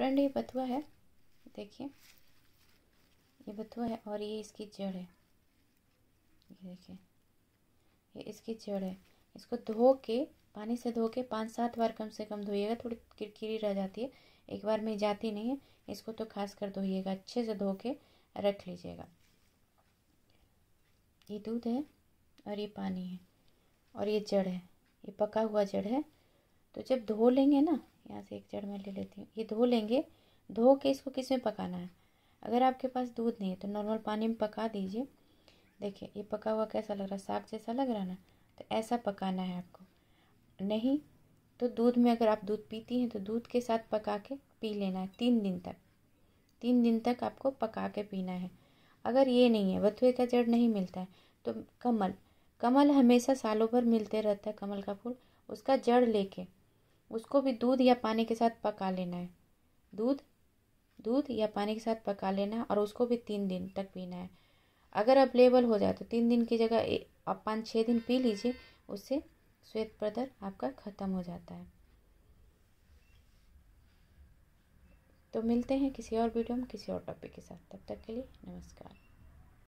Friend, ये बथुआ है। देखिए, ये बथुआ है और ये इसकी जड़ है। ये देखिए, ये इसकी जड़ है। इसको धो के, पानी से धो के पाँच सात बार कम से कम धोइएगा, थोड़ी किरकिरी रह जाती है। एक बार में जाती नहीं है, इसको तो खास कर धोइएगा, अच्छे से धो के रख लीजिएगा। ये दूध है और ये पानी है और ये जड़ है। ये पका हुआ जड़ है। तो जब धो लेंगे ना यहाँ से एक जड़ में ले लेती हूँ। ये धो लेंगे। धो के इसको किसमें पकाना है? अगर आपके पास दूध नहीं है तो नॉर्मल पानी में पका दीजिए। देखिए, ये पका हुआ कैसा लग रहा है? साग जैसा लग रहा ना? तो ऐसा पकाना है आपको। नहीं तो दूध में अगर आप दूध पीती हैं तो दूध के साथ पका के पी लेना है तीन दिन तक। तीन दिन तक आपको पका के पीना है। अगर ये नहीं है, बथुए का जड़ नहीं मिलता है तो कमल। कमल हमेशा सालों भर मिलते रहता है, कमल का फूल। उसका जड़ लेके उसको भी दूध या पानी के साथ पका लेना है। दूध दूध या पानी के साथ पका लेना है और उसको भी तीन दिन तक पीना है। अगर अवेलेबल हो जाए तो तीन दिन की जगह आप पाँच छः दिन पी लीजिए, उससे श्वेत प्रदर आपका ख़त्म हो जाता है। तो मिलते हैं किसी और वीडियो में, किसी और टॉपिक के साथ। तब तक के लिए नमस्कार।